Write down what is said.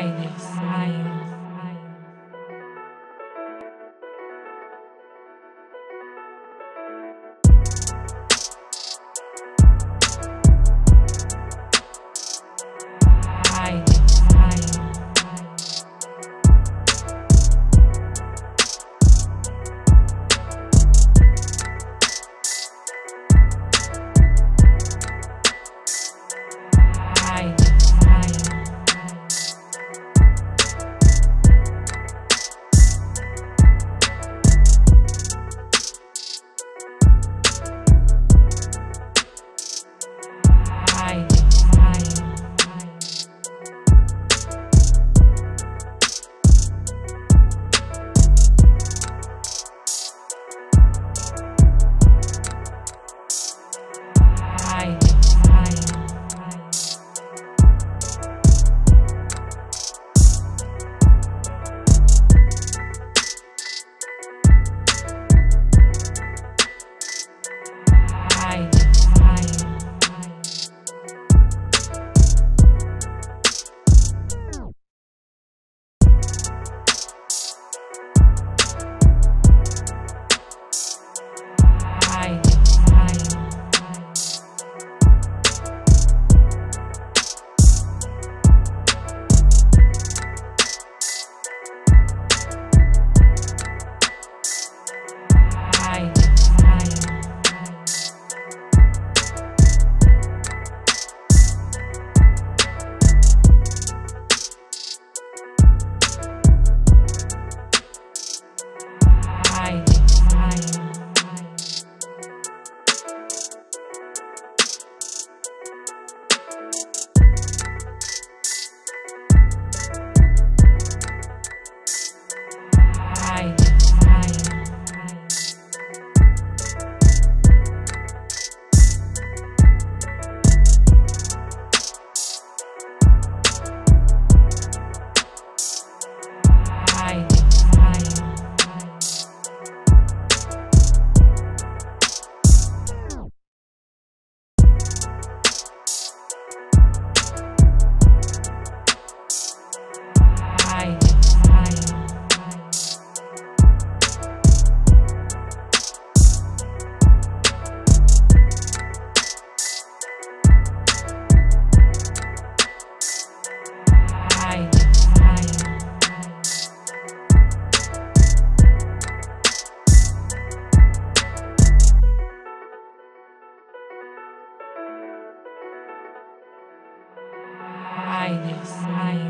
kindness. kindness.